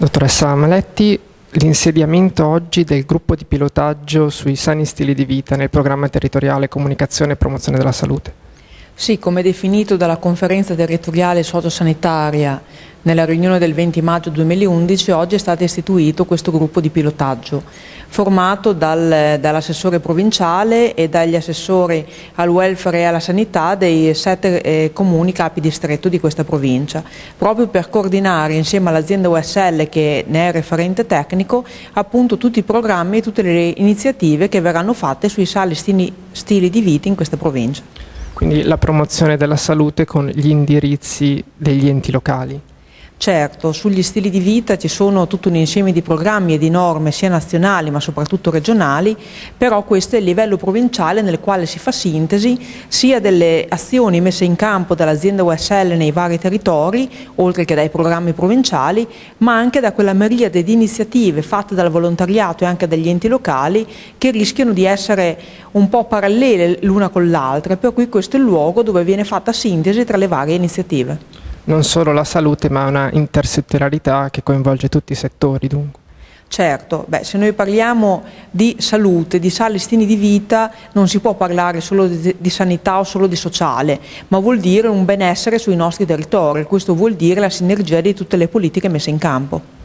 Dottoressa Maletti, l'insediamento oggi del gruppo di pilotaggio sui sani stili di vita nel programma territoriale Comunicazione e Promozione della Salute. Sì, come definito dalla conferenza territoriale sociosanitaria nella riunione del 20 maggio 2011, oggi è stato istituito questo gruppo di pilotaggio, formato dal, dall'assessore provinciale e dagli assessori al welfare e alla sanità dei sette eh, comuni capi distretto di questa provincia, proprio per coordinare insieme all'azienda USL che ne è referente tecnico appunto tutti i programmi e tutte le iniziative che verranno fatte sui sali stili, stili di vita in questa provincia quindi la promozione della salute con gli indirizzi degli enti locali. Certo, sugli stili di vita ci sono tutto un insieme di programmi e di norme sia nazionali ma soprattutto regionali, però questo è il livello provinciale nel quale si fa sintesi sia delle azioni messe in campo dall'azienda USL nei vari territori, oltre che dai programmi provinciali, ma anche da quella miriade di iniziative fatte dal volontariato e anche dagli enti locali che rischiano di essere un po' parallele l'una con l'altra, per cui questo è il luogo dove viene fatta sintesi tra le varie iniziative non solo la salute ma una intersettorialità che coinvolge tutti i settori dunque. Certo, beh, se noi parliamo di salute, di sali stili di vita, non si può parlare solo di, di, sanità o solo di sociale, ma vuol dire un benessere sui nostri territori, questo vuol dire la sinergia di tutte le politiche messe in campo.